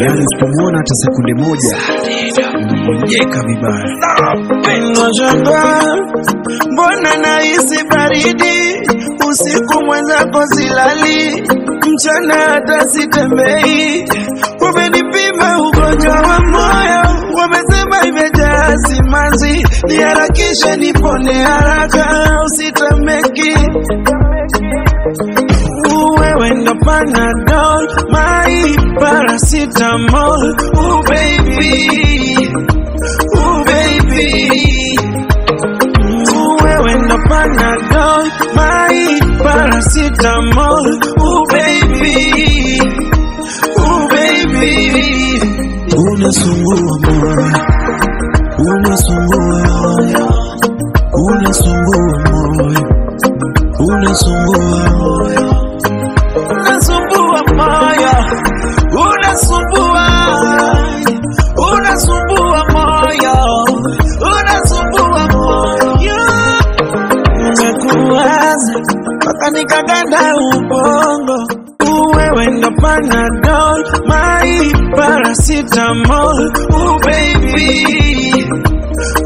yani usipomwona hata sekunde moja unamonyeka vibaya. Mbona nahisi baridi usiku, mwenzako zilali mchana hata sitembei. Wamenipima ugonjwa wa moyo, wamesema imejaa simanzi, niharakishe nipone haraka, usitemeki wewe ndo paracetamol, ooh baby, ooh baby. Ooh, wewe ndo Panadol, my paracetamol, ooh baby, ooh baby. Unasumbua moyo, unasumbua moyo, unasumbua moyo, unasumbua moyo Nimekuwaza mpaka nikaganda ubongo, wewe ndo Panadol, my paracetamol, ooh baby,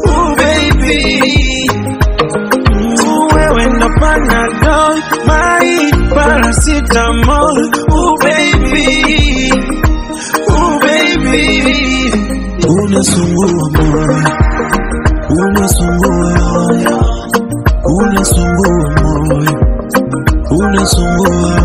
ooh baby. Wewe ndo Panadol, my paracetamol, ooh baby, ooh baby. Unasumbua moyo, unasumbua moyo, unasumbua moyo, unasumbua moyo.